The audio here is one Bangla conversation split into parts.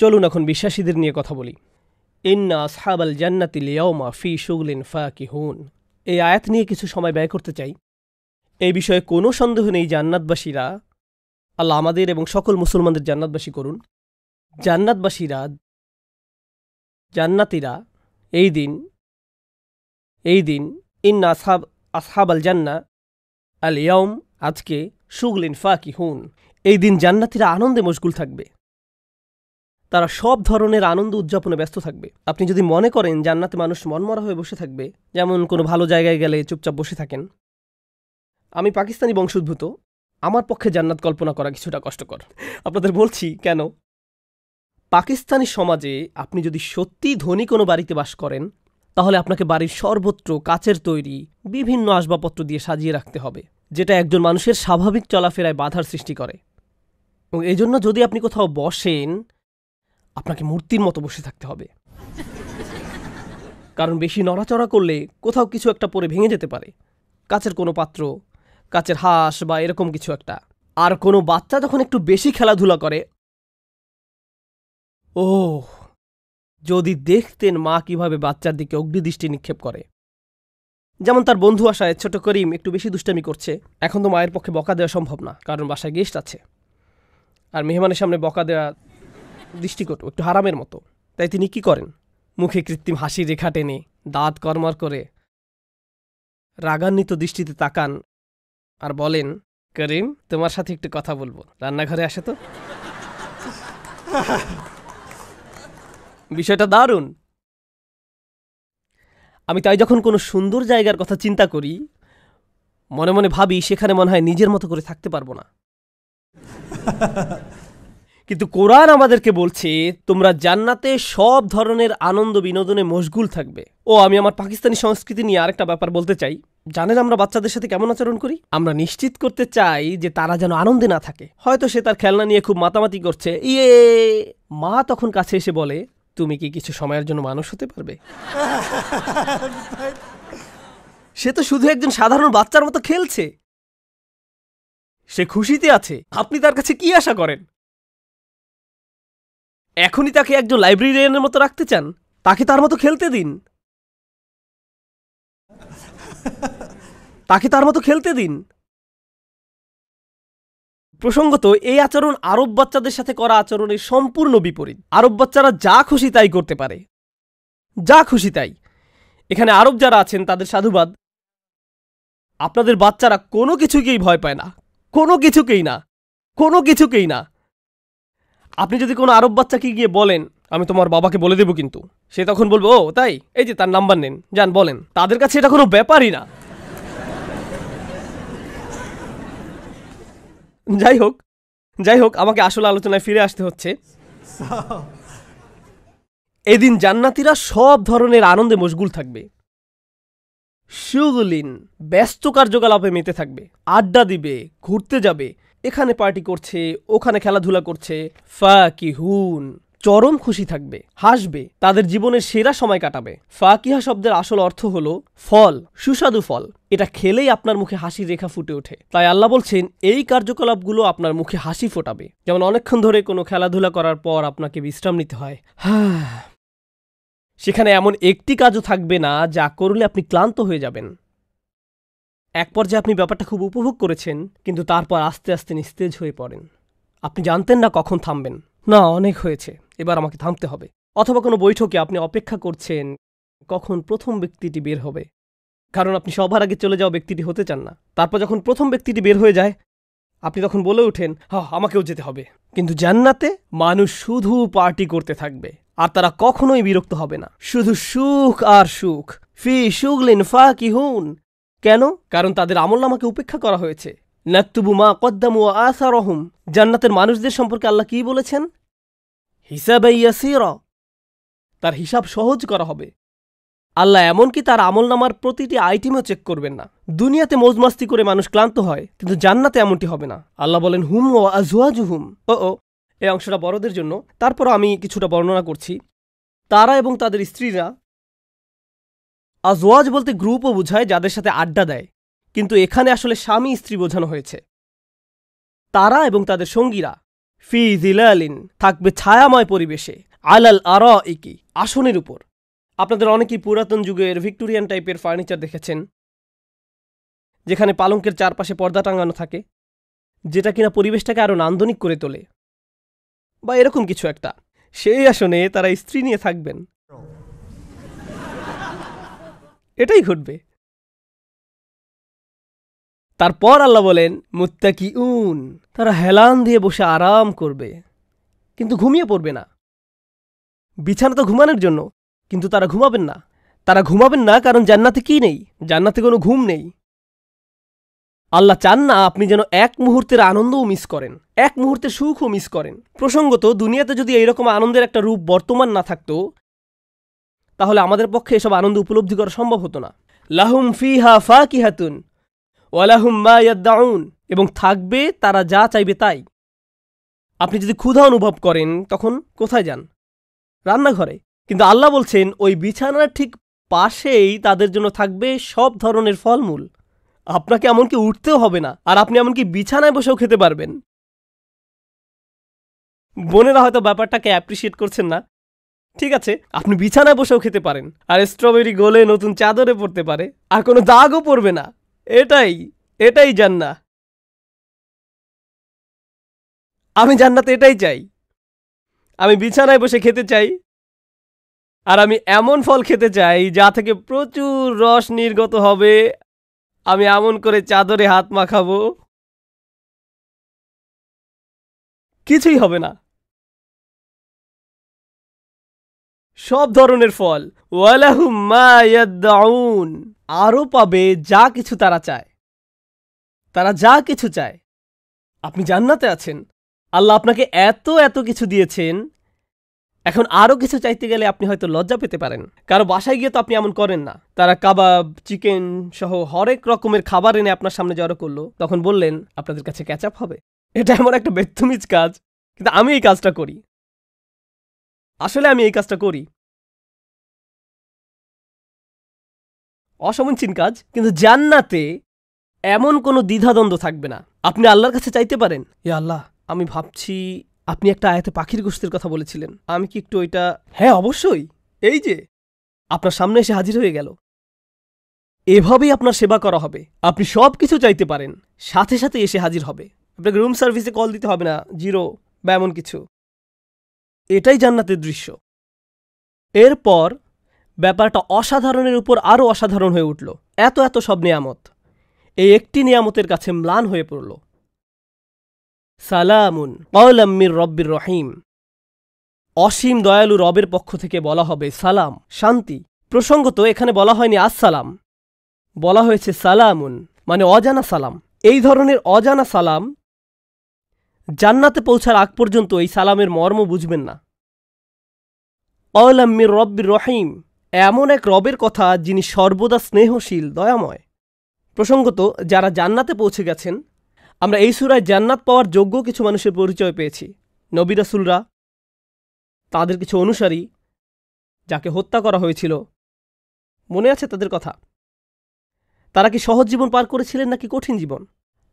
চলুন এখন বিশ্বাসীদের নিয়ে কথা বলি। ইন্না আসহাবাল জান্নাতিল ইয়ৌমা ফি শুগলিন ফাকিহুন। এই আয়াত নিয়ে কিছু সময় ব্যয় করতে চাই। এই বিষয়ে কোনো সন্দেহ নেই জান্নাতবাসীরা। আল্লাহ আমাদের এবং সকল মুসলমানদের জান্নাতবাসী করুন। জান্নাতবাসীরা, জান্নাতিরা, এই দিন এই দিন ইন্না আসহাব আসহাব আল জান্না আল ইয়ম আজকে সুগলিন ফাকি হুন এই দিন জান্নাতিরা আনন্দে মশগুল থাকবে। তারা সব ধরনের আনন্দ উদযাপনে ব্যস্ত থাকবে। আপনি যদি মনে করেন জান্নাতে মানুষ মনমরা হয়ে বসে থাকবে, যেমন কোনো ভালো জায়গায় গেলে চুপচাপ বসে থাকেন। আমি পাকিস্তানি বংশোদ্ভূত, আমার পক্ষে জান্নাত কল্পনা করা কিছুটা কষ্টকর। আপনাদের বলছি, কেন? পাকিস্তানি সমাজে আপনি যদি সত্যিই ধনী কোনো বাড়িতে বাস করেন, তাহলে আপনাকে বাড়ির সর্বত্র কাচের তৈরি বিভিন্ন আসবাবপত্র দিয়ে সাজিয়ে রাখতে হবে, যেটা একজন মানুষের স্বাভাবিক চলাফেরায় বাধার সৃষ্টি করে। এবং এজন্য যদি আপনি কোথাও বসেন আপনাকে মূর্তির মতো বসে থাকতে হবে। কারণ বেশি নড়াচড়া করলে কোথাও কিছু একটা পরে ভেঙে যেতে পারে। কাচের কোনো পাত্র, কাচের হাঁস বা এরকম কিছু একটা। আর কোনো বাচ্চা যখন একটু বেশি খেলাধুলা করে ও যদি দেখতেন মা কীভাবে বাচ্চার দিকে অগ্নিদৃষ্টি নিক্ষেপ করে। যেমন তার বন্ধু আসায় ছোট করিম একটু বেশি দুষ্টামি করছে। এখন তো মায়ের পক্ষে বকা দেওয়া সম্ভব না, কারণ বাসায় গেস্ট আছে। আর মেহমানের সামনে বকা দেওয়া দৃষ্টিকটু, একটু হারামের মতো। তাই তিনি কি করেন? মুখে কৃত্রিম হাসি রেখা টেনে, দাঁত কর্মর করে রাগান্বিত দৃষ্টিতে তাকান আর বলেন, করিম, তোমার সাথে একটু কথা বলব। রান্নাঘরে আসে তো। বিষয়টা দারুণ। আমি তাই যখন কোনো সুন্দর জায়গার কথা চিন্তা করি, মনে মনে ভাবি সেখানে মনে হয় নিজের মতো করে থাকতে পারব না। কিন্তু কোরআন আমাদেরকে বলছে, তোমরা জান্নাতে সব ধরনের আনন্দ বিনোদনে মশগুল থাকবে। ও, আমি আমার পাকিস্তানি সংস্কৃতি নিয়ে আরেকটা ব্যাপার বলতে চাই। জানেন আমরা বাচ্চাদের সাথে কেমন আচরণ করি? আমরা নিশ্চিত করতে চাই যে তারা যেন আনন্দে না থাকে। হয়তো সে তার খেলনা নিয়ে খুব মাতামাতি করছে। ইয়ে মা তখন কাছে এসে বলে, তুমি কি কিছু সময়ের জন্য মানুষ হতে পারবে? সে তো শুধু একজন সাধারণ বাচ্চার মতো খেলছে। সে খুশিতে আছে। আপনি তার কাছে কি আশা করেন? এখনই তাকে একজন লাইব্রেরিয়ানের মতো রাখতে চান? তাকে তার মতো খেলতে দিন। তাকে তার মতো খেলতে দিন। প্রসঙ্গত, এই আচরণ আরব বাচ্চাদের সাথে করা আচরণের সম্পূর্ণ বিপরীত। আরব বাচ্চারা যা খুশি তাই করতে পারে। যা খুশি তাই। এখানে আরব যারা আছেন, তাদের সাধুবাদ। আপনাদের বাচ্চারা কোনো কিছুকেই ভয় পায় না। কোনো কিছুকেই না। কোনো কিছুকেই না। আপনি যদি কোনো আরব বাচ্চাকে গিয়ে বলেন, আমি তোমার বাবাকে বলে দেবো কিন্তু। সে তখন বলবে, ও, তাই? এই যে তার নাম্বার নেন। যান, বলেন। তাদের কাছে এটা কোনো ব্যাপারই না। যাই হোক যাই হোক, আমাকে আসল আলোচনায় ফিরে আসতে হচ্ছে। এদিন জান্নাতিরা সব ধরনের আনন্দে মশগুল থাকবে। সুগুলিন ব্যস্ত কার্যকলাপে মেতে থাকবে। আড্ডা দিবে, ঘুরতে যাবে। এখানে পার্টি করছে, ওখানে খেলাধুলা করছে ফা কি হুন চরম খুশি থাকবে, হাসবে, তাদের জীবনের সেরা সময় কাটাবে। ফাকিহা শব্দের আসল অর্থ হল ফল, সুস্বাদু ফল। এটা খেলেই আপনার মুখে হাসির রেখা ফুটে ওঠে। তাই আল্লাহ বলছেন, এই কার্যকলাপগুলো আপনার মুখে হাসি ফোটাবে। যেমন অনেকক্ষণ ধরে কোনো খেলাধুলা করার পর আপনাকে বিশ্রাম নিতে হয়। হ্যাঁ সেখানে এমন একটি কাজও থাকবে না, যা করলে আপনি ক্লান্ত হয়ে যাবেন। এক পর্যায়ে আপনি ব্যাপারটা খুব উপভোগ করেছেন, কিন্তু তারপর আস্তে আস্তে নিস্তেজ হয়ে পড়েন। আপনি জানতেন না কখন থামবেন। না, অনেক হয়েছে, এবার আমাকে থামতে হবে। অথবা কোনো বৈঠকে আপনি অপেক্ষা করছেন, কখন প্রথম ব্যক্তিটি বের হবে। কারণ আপনি সবার আগে চলে যাওয়া ব্যক্তিটি হতে চান না। তারপর যখন প্রথম ব্যক্তিটি বের হয়ে যায়, আপনি তখন বলে ওঠেন হ আমাকেও যেতে হবে। কিন্তু জান্নাতে মানুষ শুধু পার্টি করতে থাকবে, আর তারা কখনোই বিরক্ত হবে না। শুধু সুখ আর সুখ। ফি সুগলিন ফা কি হুন কেন? কারণ তাদের আমল নামাকে উপেক্ষা করা হয়েছে। নাকতুবু মা কদ্দাম ও আসা রহম জান্নাতের মানুষদের সম্পর্কে আল্লাহ কি বলেছেন? হিসাবে তার হিসাব সহজ করা হবে। আল্লাহ এমনকি তার আমল নামার প্রতিটি আইটেমও চেক করবেন না। দুনিয়াতে মৌজমাস্তি করে মানুষ ক্লান্ত হয়, কিন্তু জান্নাতে এমনটি হবে না। আল্লাহ বলেন, হুম ও আজুয়াজু হুম ও ও, এই অংশটা বড়দের জন্য। তারপর আমি কিছুটা বর্ণনা করছি। তারা এবং তাদের স্ত্রীরা আজওয়াজ বলতে গ্রুপও বোঝায় যাদের সাথে আড্ডা দেয়, কিন্তু এখানে আসলে স্বামী স্ত্রী বোঝানো হয়েছে। তারা এবং তাদের সঙ্গীরা, ফি জিলালিন, থাকবে ছায়াময় পরিবেশে, আলাল আর ইকি আসনের উপর। আপনাদের অনেকেই পুরাতন যুগের ভিক্টোরিয়ান টাইপের ফার্নিচার দেখেছেন, যেখানে পালঙ্কের চারপাশে পর্দা টাঙানো থাকে, যেটা কিনা পরিবেশটাকে আরও নান্দনিক করে তোলে। বা এরকম কিছু একটা। সেই আসনে তারা স্ত্রী নিয়ে থাকবেন। এটাই ঘটবে। তারপর আল্লাহ বলেন মুত্তাকি উন তারা হেলান দিয়ে বসে আরাম করবে, কিন্তু ঘুমিয়ে পড়বে না। বিছানা তো ঘুমানোর জন্য, কিন্তু তারা ঘুমাবেন না। তারা ঘুমাবেন না কারণ জান্নাতে কি নেই? জান্নাতে কোনো ঘুম নেই। আল্লাহ চান না আপনি যেন এক মুহূর্তের আনন্দও মিস করেন, এক মুহূর্তের সুখও মিস করেন। প্রসঙ্গত, দুনিয়াতে যদি এইরকম আনন্দের একটা রূপ বর্তমান না থাকতো তাহলে আমাদের পক্ষে এসব আনন্দ উপলব্ধি করা সম্ভব হতো না। লাহুম ফিহা ফা কিহাতুন ওয়ালাহুম মা ইয়াদ্দাউন, এবং থাকবে, তারা যা চাইবে তাই। আপনি যদি ক্ষুধা অনুভব করেন, তখন কোথায় যান? রান্নাঘরে। কিন্তু আল্লাহ বলছেন, ওই বিছানার ঠিক পাশেই তাদের জন্য থাকবে সব ধরনের ফলমূল। আপনাকে এমনকি উঠতেও হবে না, আর আপনি এমনকি বিছানায় বসেও খেতে পারবেন। বোনেরা হয়তো ব্যাপারটাকে অ্যাপ্রিসিয়েট করছেন না। ঠিক আছে, আপনি বিছানায় বসেও খেতে পারেন। আর স্ট্রবেরি গোলে নতুন চাদরে পড়তে পারে। আর কোনো দাগও পড়বে না। এটাই এটাই জান্না আমি জান্নাতে এটাই চাই। আমি বিছানায় বসে খেতে চাই। আর আমি এমন ফল খেতে চাই, যা থেকে প্রচুর রস নির্গত হবে। আমি এমন করে চাদরে হাত মাখাবো। কিছুই হবে না। সব ধরনের ফল। ওয়ালাহুম আরও পাবে যা কিছু তারা চায়। তারা যা কিছু চায়। আপনি জান্নাতে আছেন। আল্লাহ আপনাকে এত এত কিছু দিয়েছেন। এখন আরও কিছু চাইতে গেলে আপনি হয়তো লজ্জা পেতে পারেন। কারও বাসায় গিয়ে তো আপনি এমন করেন না। তারা কাবাব, চিকেন সহ হরেক রকমের খাবার এনে আপনার সামনে জড়ো করল। তখন বললেন, আপনাদের কাছে ক্যাচআপ হবে। এটা এমন একটা বেত্তমিজ কাজ। কিন্তু আমি এই কাজটা করি। আসলে আমি এই কাজটা করি। অসমীচীন কাজ, কিন্তু জান্নাতে এমন কোনো দ্বিধাদ্বন্দ্ব থাকবে না। আপনি আল্লাহর কাছে চাইতে পারেন? ইয়া আল্লাহ, আমি ভাবছি আপনি একটা আয়াতে পাখির গোষ্ঠীর কথা বলেছিলেন। আমি কি একটু ওইটা হ্যাঁ অবশ্যই। এই যে, আপনার সামনে এসে হাজির হয়ে গেল। এভাবেই আপনার সেবা করা হবে। আপনি সব কিছু চাইতে পারেন। সাথে সাথে এসে হাজির হবে। আপনাকে রুম সার্ভিসে কল দিতে হবে না। জিরো বা এমন কিছু। এটাই জান্নাতের দৃশ্য। এরপর ব্যাপারটা অসাধারণের উপর আরও অসাধারণ হয়ে উঠল। এত এত সব নিয়ামত। এই একটি নিয়ামতের কাছে ম্লান হয়ে পড়ল। সালামুন কৌলাম্মির রব্বির রহিম। অসীম দয়ালু রবের পক্ষ থেকে বলা হবে সালাম, শান্তি। প্রসঙ্গত এখানে বলা হয়নি আসসালাম। বলা হয়েছে সালামুন মানে অজানা সালাম। এই ধরনের অজানা সালাম জান্নাতে পৌঁছার আগ পর্যন্ত এই সালামের মর্ম বুঝবেন না। কৌলাম্মির রব্বির রহিম, এমন এক রবের কথা যিনি সর্বদা স্নেহশীল, দয়াময়। প্রসঙ্গত, যারা জান্নাতে পৌঁছে গেছেন, আমরা এই সুরায় জান্নাত পাওয়ার যোগ্য কিছু মানুষের পরিচয় পেয়েছি। নবী রাসুলরা, তাদের কিছু অনুসারী, যাকে হত্যা করা হয়েছিল। মনে আছে তাদের কথা? তারা কি সহজ জীবন পার করেছিলেন নাকি কঠিন জীবন?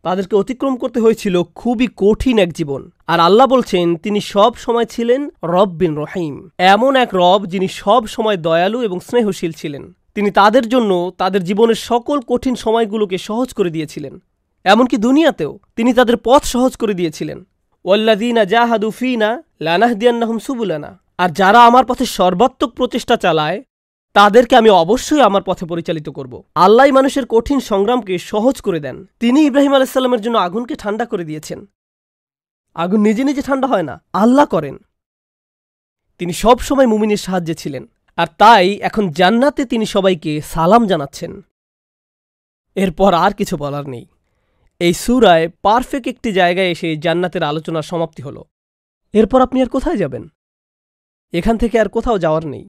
তাদেরকে অতিক্রম করতে হয়েছিল খুবই কঠিন এক জীবন। আর আল্লাহ বলছেন, তিনি সব সময় ছিলেন রব বিন রহিম। এমন এক রব যিনি সব সময় দয়ালু এবং স্নেহশীল ছিলেন। তিনি তাদের জন্য তাদের জীবনের সকল কঠিন সময়গুলোকে সহজ করে দিয়েছিলেন। এমনকি দুনিয়াতেও তিনি তাদের পথ সহজ করে দিয়েছিলেন। ওয়াল্লাদিনা জাহাদু ফিনা লানাহদিয়ান্নাহুম সুবুলানা। আর যারা আমার পথে সর্বাত্মক প্রচেষ্টা চালায় তাদেরকে আমি অবশ্যই আমার পথে পরিচালিত করব। আল্লাহ মানুষের কঠিন সংগ্রামকে সহজ করে দেন। তিনি ইব্রাহিম আলাইসাল্লামের জন্য আগুনকে ঠান্ডা করে দিয়েছেন। আগুন নিজে নিজে ঠান্ডা হয় না, আল্লাহ করেন। তিনি সব সময় মুমিনের সাহায্যে ছিলেন, আর তাই এখন জান্নাতে তিনি সবাইকে সালাম জানাচ্ছেন। এরপর আর কিছু বলার নেই। এই সুরায় পারফেক্ট একটি জায়গায় এসে জান্নাতের আলোচনার সমাপ্তি হল। এরপর আপনি আর কোথায় যাবেন? এখান থেকে আর কোথাও যাওয়ার নেই।